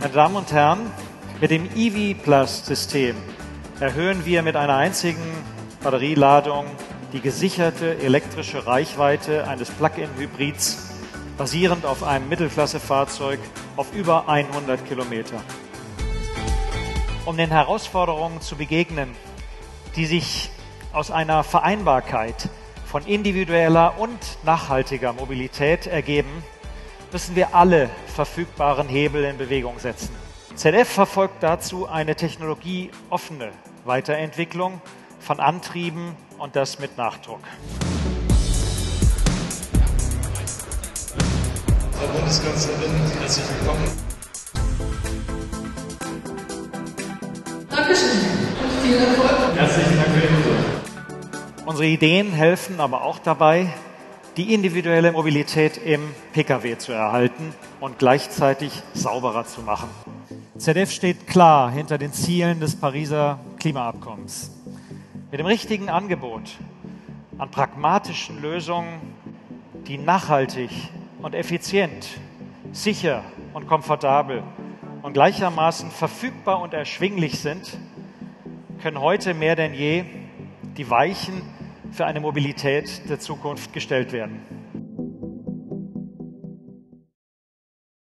Meine Damen und Herren, mit dem EV Plus System erhöhen wir mit einer einzigen Batterieladung die gesicherte elektrische Reichweite eines Plug-in-Hybrids basierend auf einem Mittelklassefahrzeug auf über 100 Kilometer. Um den Herausforderungen zu begegnen, die sich aus einer Vereinbarkeit von individueller und nachhaltiger Mobilität ergeben, müssen wir alle verfügbaren Hebel in Bewegung setzen. ZF verfolgt dazu eine technologieoffene Weiterentwicklung von Antrieben und das mit Nachdruck. Frau Bundeskanzlerin, herzlich willkommen. Dankeschön und viel Erfolg. Herzlichen Dank für den Besuch. Unsere Ideen helfen aber auch dabei, die individuelle Mobilität im Pkw zu erhalten und gleichzeitig sauberer zu machen. ZDF steht klar hinter den Zielen des Pariser Klimaabkommens. Mit dem richtigen Angebot an pragmatischen Lösungen, die nachhaltig und effizient, sicher und komfortabel und gleichermaßen verfügbar und erschwinglich sind, können heute mehr denn je die Weichen für eine Mobilität der Zukunft gestellt werden.